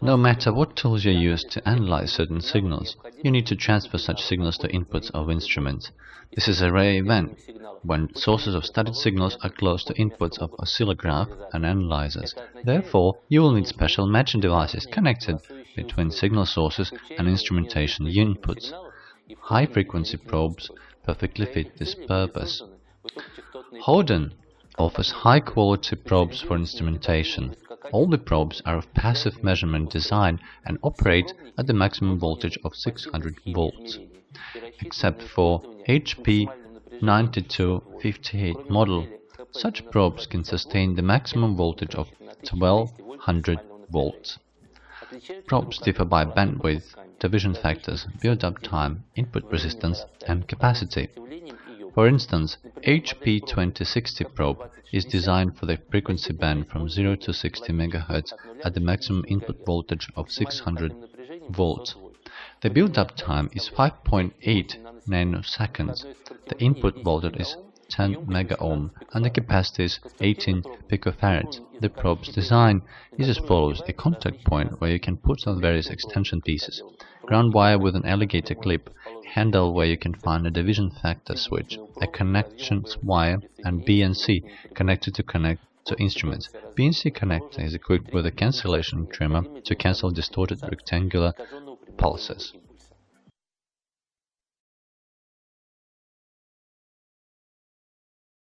No matter what tools you use to analyze certain signals, you need to transfer such signals to inputs of instruments. This is a rare event when sources of studied signals are close to inputs of oscillograph and analyzers. Therefore, you will need special matching devices connected between signal sources and instrumentation inputs. High-frequency probes perfectly fit this purpose. HODEN offers high-quality probes for instrumentation. All the probes are of passive measurement design and operate at the maximum voltage of 600 volts. Except for HP 9258 model, such probes can sustain the maximum voltage of 1200 volts. Probes differ by bandwidth, division factors, build-up time, input resistance and capacity. For instance, HP2060 probe is designed for the frequency band from 0 to 60 MHz at the maximum input voltage of 600 volts. The build-up time is 5.8 nanoseconds. The input voltage is 10 megaohm and the capacity is 18 picofarads. The probe's design is as follows. A contact point where you can put some various extension pieces, ground wire with an alligator clip, handle where you can find a division factor switch, a connections wire and BNC connected to connect to instruments. BNC connector is equipped with a cancellation trimmer to cancel distorted rectangular pulses.